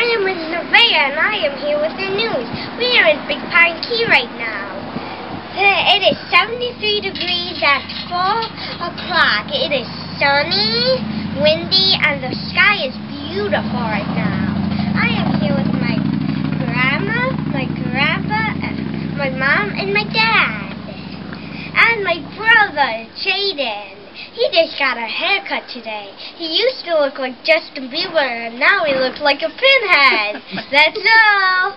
my name is Nevaeh and I am here with the news. We are in Big Pine Key right now. Uh, it is 73 degrees at 4 o'clock. It is sunny, windy, and the sky is beautiful right now. I am here with my grandma, my grandpa, my mom, and my dad. And my brother, Jaden. He just got a haircut today. He used to look like Justin Bieber, and now he looks like a pinhead. That's all.